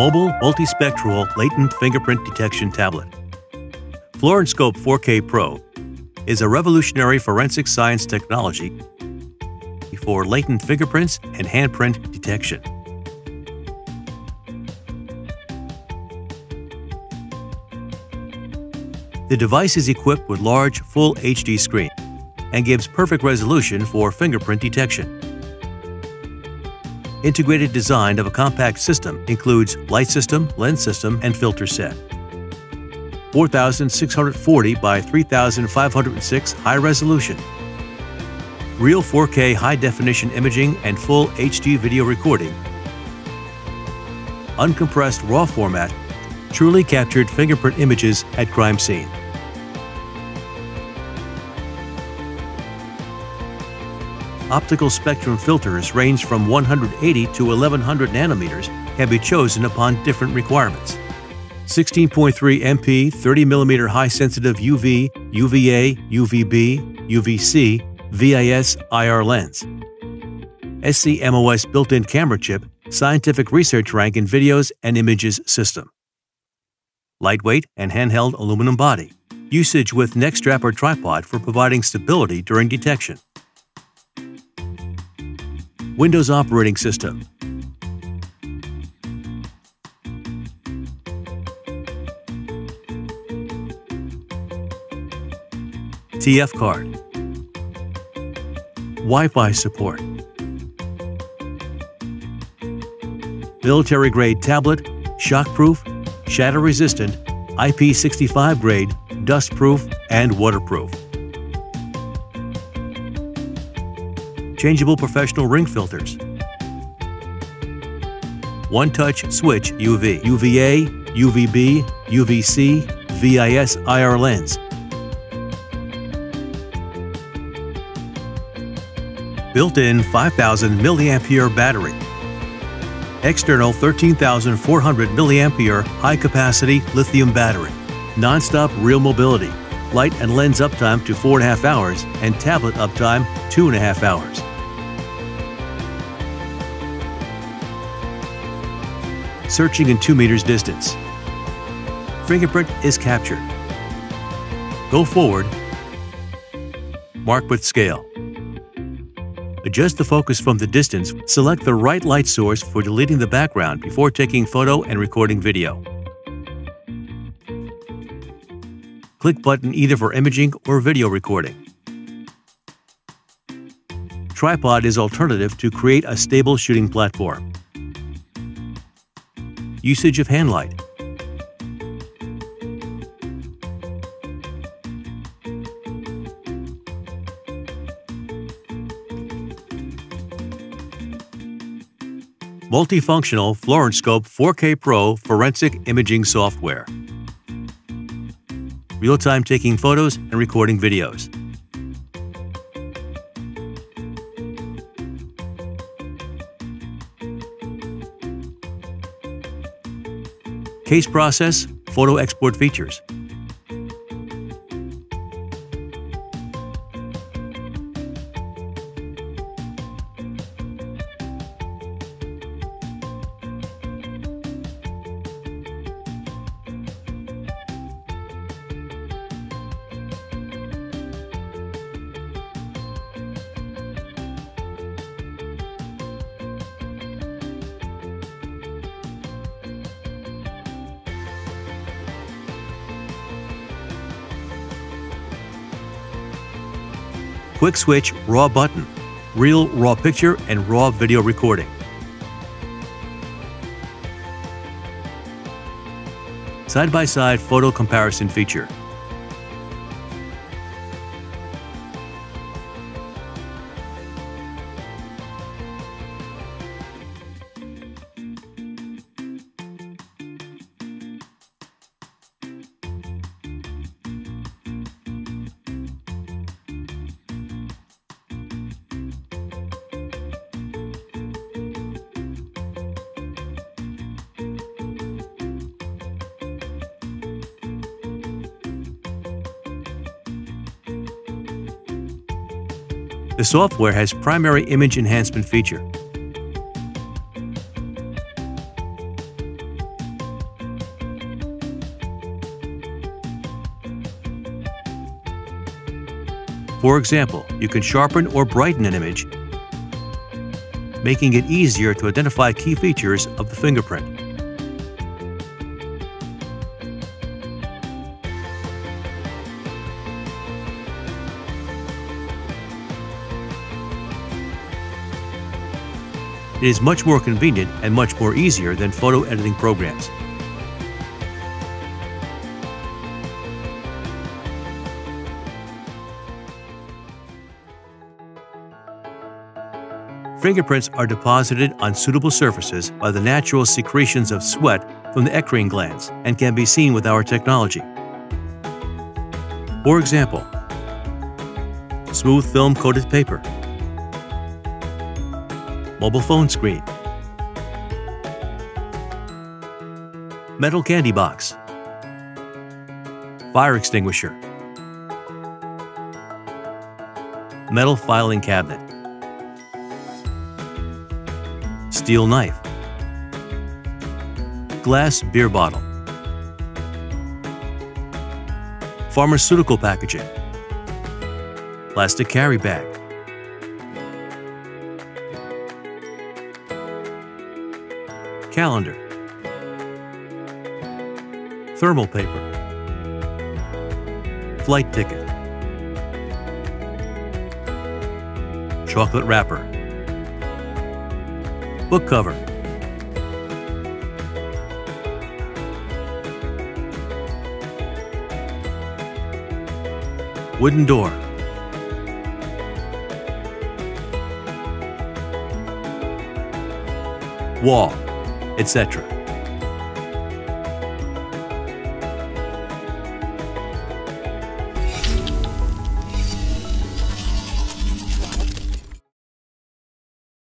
mobile multispectral latent fingerprint detection tablet. Forenscope 4K Pro is a revolutionary forensic science technology for latent fingerprints and handprint detection. The device is equipped with large full HD screen and gives perfect resolution for fingerprint detection. Integrated design of a compact system includes light system, lens system, and filter set. 4640 by 3506 high resolution. Real 4K high definition imaging and full HD video recording. Uncompressed RAW format truly captured fingerprint images at crime scene. Optical spectrum filters range from 180 to 1100 nanometers can be chosen upon different requirements. 16.3 MP 30mm high-sensitive UV, UVA, UVB, UVC, VIS IR lens. SCMOS built-in camera chip, scientific research rank in videos and images system. Lightweight and handheld aluminum body. Usage with neck strap or tripod for providing stability during detection. Windows operating system. TF card. Wi-Fi support. Military grade tablet, shockproof, shatter resistant, IP65 grade, dustproof, and waterproof. Changeable professional ring filters. One-touch switch UV, UVA, UVB, UVC, VIS IR lens. Built-in 5000 mAh battery. External 13,400 mAh high-capacity lithium battery. Non-stop real mobility. Light and lens uptime to 4.5 hours and tablet uptime 2.5 hours. Searching in 2 meters distance. Fingerprint is captured. Go forward. Mark with scale. Adjust the focus from the distance. Select the right light source for deleting the background before taking photo and recording video. Click button either for imaging or video recording. Tripod is alternative to create a stable shooting platform. Usage of handlight. Multifunctional Forenscope 4K Pro Forensic Imaging Software. Real-time taking photos and recording videos. Case process, photo export features. Quick Switch RAW button, real RAW picture and RAW video recording. Side-by-side -side photo comparison feature. The software has primary image enhancement feature. For example, you can sharpen or brighten an image, making it easier to identify key features of the fingerprint. It is much more convenient and much more easier than photo editing programs. Fingerprints are deposited on suitable surfaces by the natural secretions of sweat from the eccrine glands and can be seen with our technology. For example, smooth film coated paper, mobile phone screen, metal candy box, fire extinguisher, metal filing cabinet, steel knife, glass beer bottle, pharmaceutical packaging, plastic carry bag, calendar, thermal paper, flight ticket, chocolate wrapper, book cover, wooden door, wall, etc.